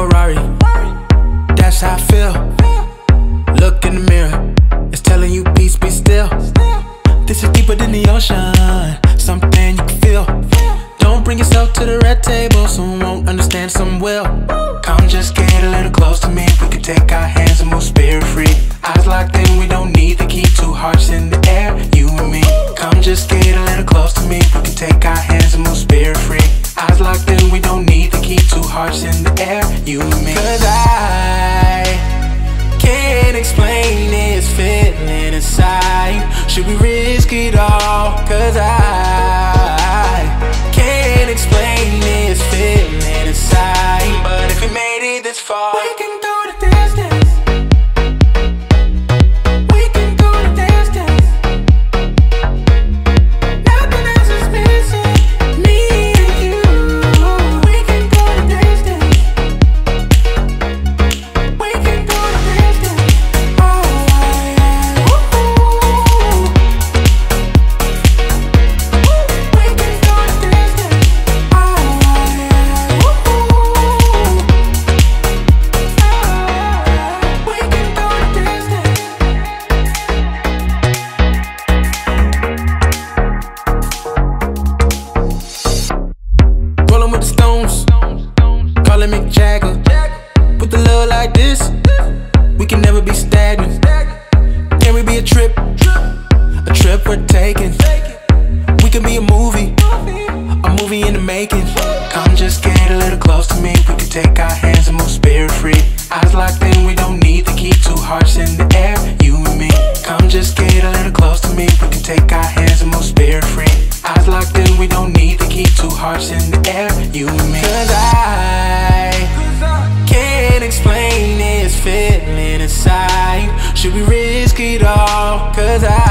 Ferrari. That's how I feel. Look in the mirror, it's telling you peace, be still. This is deeper than the ocean, something you can feel. Don't bring yourself to the red table, some won't understand, some will. Come just get a little close to me, we can take our hands and move spirit free. Cause I can't explain this feeling inside. But if we made it this far, we can do the distance. Rollin' with the stones, callin' Mick Jagger. With the love like this, we can never be stagnant. Can we be a trip? A trip we're taking. We can be a movie, a movie in the making. Come just get a little close to me. We can take our hands and move spirit free. Eyes locked in, we don't need the key. Two hearts in the air, you and me. Come just get a little close to me. We can take our hands and move spirit free. Eyes locked in, we don't need the key. Two hearts in the air, you me. Cause I can't explain this feeling inside. Should we risk it all? Cause I